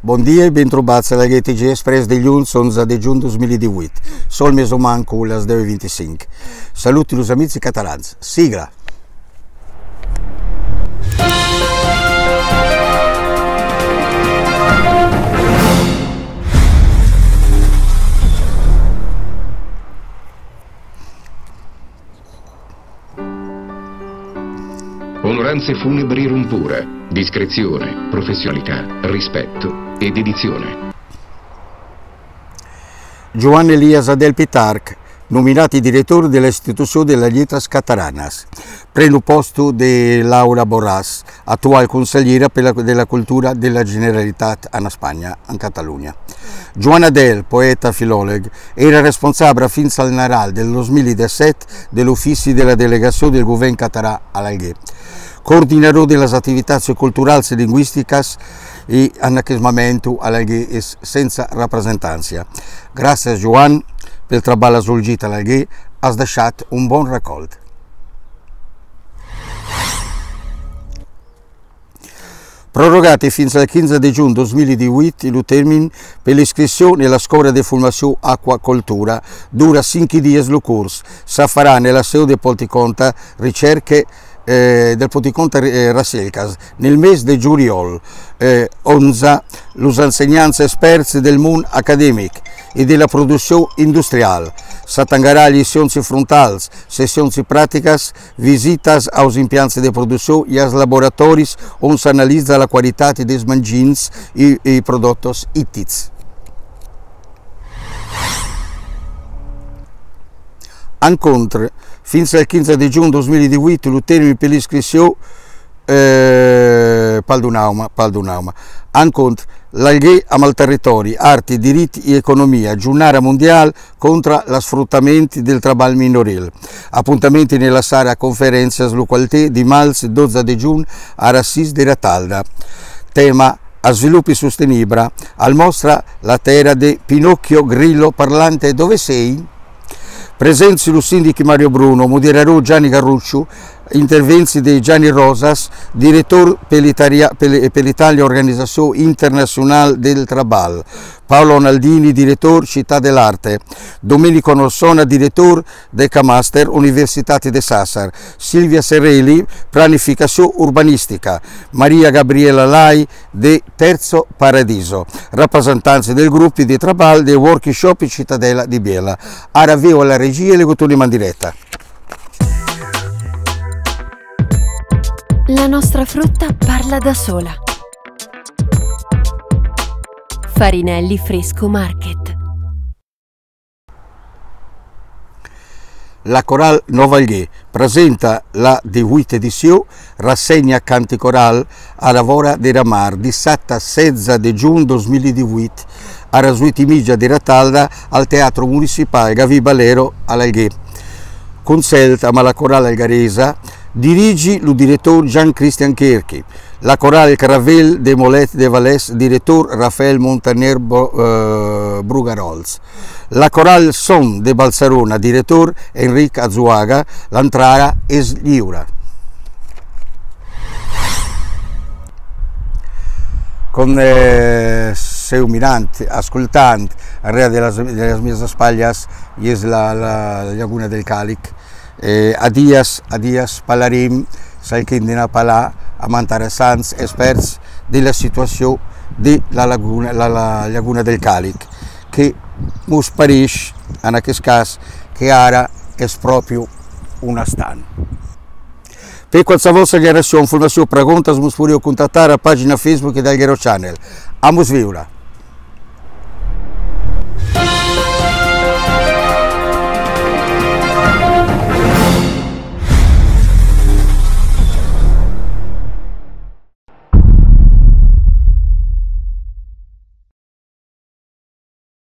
Bon dia e ben trobats a la GTG Express dilluns 11 de juny 2018. Sol més o manco les 10.25. Saluti los amici catalans. Sigla! Onoranze funebri Rumpura, discrezione, professionalità, rispetto e dedizione. Joan Elias Adel Pitarc, nominati direttore dell'Istituzione delle Letras Catalanas, prendo posto di Laura Borràs, attuale consigliera la, della cultura della Generalitat in Spagna, in Catalunya. Joan Adel, poeta filòleg, era responsabile fins al Naral del 2017 dell'Uffici della Delegació del Govern català a l'Alguer. Coordinador de les activitats culturals i lingüístiques i en aquest moment a l'Alguer és sense representància. Gràcies, Joan, pel treball assolgit a l'Alguer, has deixat un bon record. Prorogati fins al 15 di giugno 2018 il termine per l'iscrizione alla scuola di formazione acquacoltura dura 5 giorni lo corso. Si farà nella sede di Polticonta ricerche eh, del Poticonta eh, Raselcas nel mese di giugno eh, onza los insegnanti esperti del mondo accademico e della produzione industriale. S'atangarà lezioni frontali, sessioni pratiche, visitas aos impianti di produzione e ai laboratori on si analizza la qualità dei mangins e i prodotti ittici. Incontri fins al 15 di giugno 2018 il termine per l'iscrizione eh, Paldunauma. Incontri l'Alghè amb il territori, arti, diritti e economia, giornata mondiale contro lo sfruttamento del lavoro minorile. Appuntamenti nella sala conferenze località di Mals 12 di giugno a Rassis di Ratalda. Tema a sviluppi sostenibili, al mostra la terra di Pinocchio Grillo parlante dove sei? Presenzi lo sindaco Mario Bruno, modererò Gianni Garruccio, interventi di Gianni Rosas, direttore per l'Italia Organizzazione Internazionale del Trabal, Paolo Naldini, direttore Città dell'Arte, Domenico Norsona, direttore del Camaster Università di Sassar, Silvia Serreli, pianificazione urbanistica, Maria Gabriela Lai, de Terzo Paradiso, rappresentanti del gruppo di Trabal del workshop Cittadella di Biella. Ora vivo alla regia e le cotoni in diretta. La nostra frutta parla da sola. Farinelli Fresco Market. La Coral Novaglier presenta la 18 edizione rassegna canti coral a lavora di Ramar di 7 di giugno 2018 a Rasuiti Migia di Ratalda al Teatro Municipale Gavi Balero all'Alghe. Conselta ma la Corale Algaresa dirige il direttore Jean Christian Kerki, la Corale Caravel de Molet de Valès, direttore Rafael Montaner uh, Brugarols, la Corale Son de Balsarona, direttore Enric Azuaga, l'entrada és lliure. Con eh, seu mirant, ascoltant, arrere de les, de les meves espatlles, i és la, la llaguna del Càlic, eh, a dies, a dies parlarem, cerquem d'anar a parlar amb interessants experts de la situació de la laguna, la, la llaguna del Càlic, que us pareix, en aquest cas, que ara és propi un estant. Per qualsevol segnalació, informació, preguntes, us podeu contactar a la pàgina Facebook del Gero Channel. Amos viure!